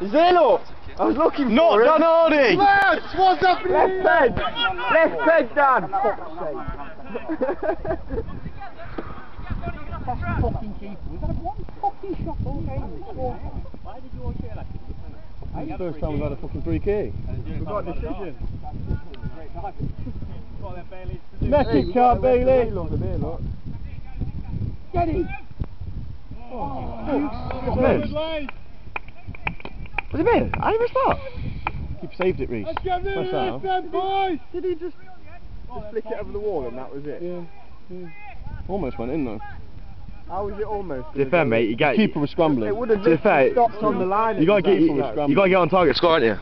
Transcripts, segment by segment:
Zelo! I was looking Not for it. Dan Hardy! Lads, what's happening? Left peg! Left peg, Dan! fucking keeper. We've had one fucking shot all game. Why did you always say that? First time we've had a fucking free kick. We've got a decision. Message can't Bailey! Get him! What's it mean? What's it mean? How did you miss that? Keep saved it, Reese. That's that. Did he just, oh, just flick it over the wall and that was it? Yeah. Almost went in though. How was it almost? To be fair, mate, you get Keeper was scrambling. It would have To be fair, stopped on the line. you gotta get you, Keeper was scrambling. you gotta get on target, score, aren't you?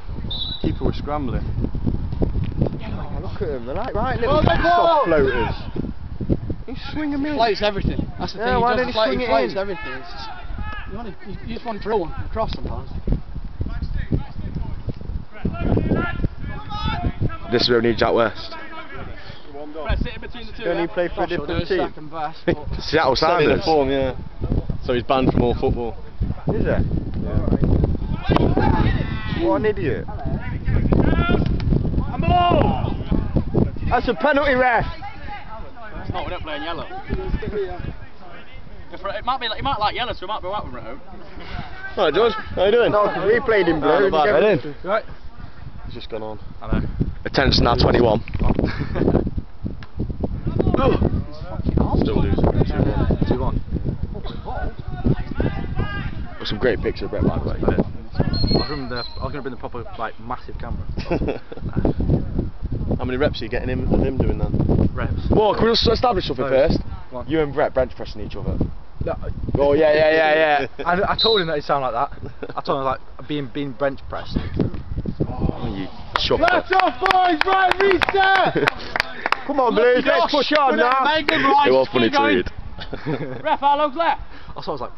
Keeper was scrambling. Oh, look at them, they're like right little soft floaters. He's swinging me. Floats everything. That's the Yeah, thing. why he don't does he float, swing he it floats in? everything. It's just, you, want to, you, you just want to drill one across sometimes. This is where we need Jack West. Don't he play for a Josh different team? second best, but Seattle Started Sounders. form, yeah. So he's banned from all football. Is it? What an idiot. That's a penalty ref. it's not. We don't play in yellow. If it might be, like, he might like yellow, so it might be white with Rowe. Alright, George, how you doing? No, because we played in blue. Oh, and not he Right. He's just gone on. I know. Attention now, 21. oh. Still losing. 2 1. With some great pictures of Brett, by the way. I was, the, uh, I was going to bring the proper, like, massive camera. How many reps are you getting him, of him doing then? Reps. Well, can we just establish something first? what? You and Brett bench pressing each other. No, Oh, yeah, yeah, yeah, yeah. I, I told him that it sounded like that. I told him, like, being being bench pressed. Oh, you chuckle. Let's off, boys! Right, reset! Come on, Blues, let's push on now. It was funny to read. Ref, how long's left? Also, I was like,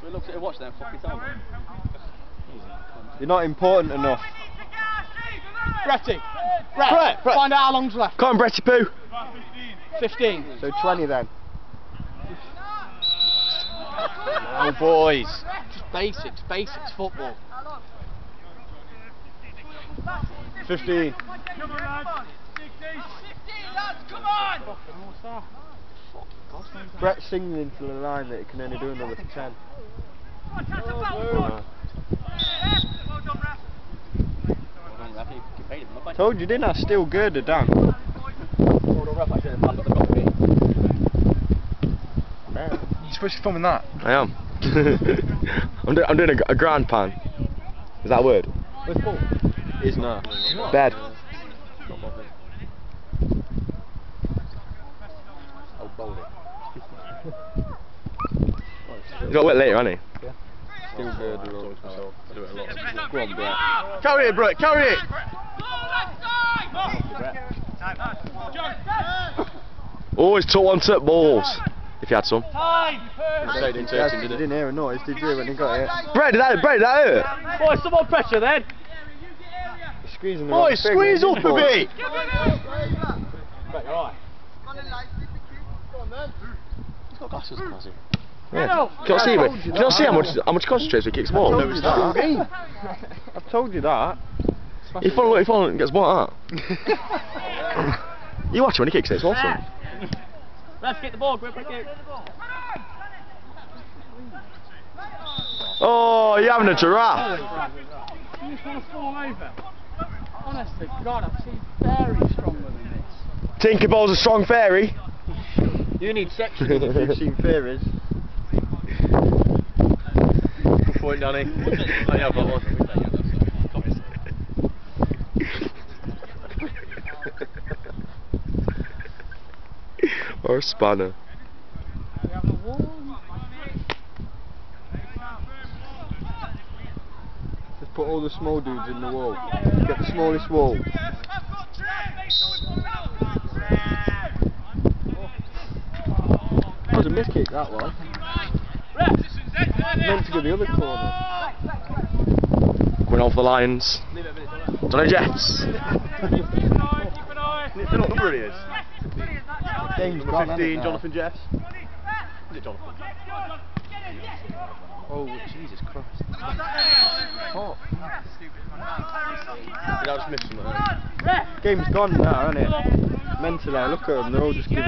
So he looks at the watch then, fuck it. You're not important enough. Bretty. Brett, Brett, Brett. find out how long's left. Come on, Bretty Poo. 15. So 20 then. Oh, boys. Just basics, basics football. 15. Brett's singing into the line that he can only do another 10. Told you, didn't I? Still girder down. you're supposed to be filming that. I am. I'm, do I'm doing a, a grand pan. Is that a word? Is now. Bed. He's got wet later, hasn't he? Still girder. I do it a lot. Go on, Brett. Carry it, Brett, carry it! Always took one tip balls. If you had some. Stayed in Yes, 13, you did it? didn't hear a noise, did you, when he got it? Brett, did that, Brett, did that hurt? Boys, some more pressure then. Squeezing the Boys, wrong thing, squeeze up isn't a he? bit! He's got glasses, has he? Yeah. Can I see, mate? Can I see how much how much concentrates he kicks the I ball? told. I've told you that. He falls, he falls and gets bought out. you watch when he kicks it, it's awesome. Let's get the ball, grip it. Oh, you're having a giraffe. You just want to fall over. Honest God, I've seen very stronger than this. Tinkerbell's a strong fairy. You need section if you've seen fairies. Good point, Danny. oh, yeah, I've got one. or a spanner. Just put all the small dudes in the wall. Get the smallest wall. That was a miss kick, that one. Meant to go the other corner. Going off the lines. Johnny Jets. Do you know what number he is? Game's gone, hasn't 15, Jonathan Jeffs. Is it Jonathan? Oh Jesus Christ! Oh, Did I just miss something? Game's gone now, isn't it? Mental Mentally, look at them, they're all just giving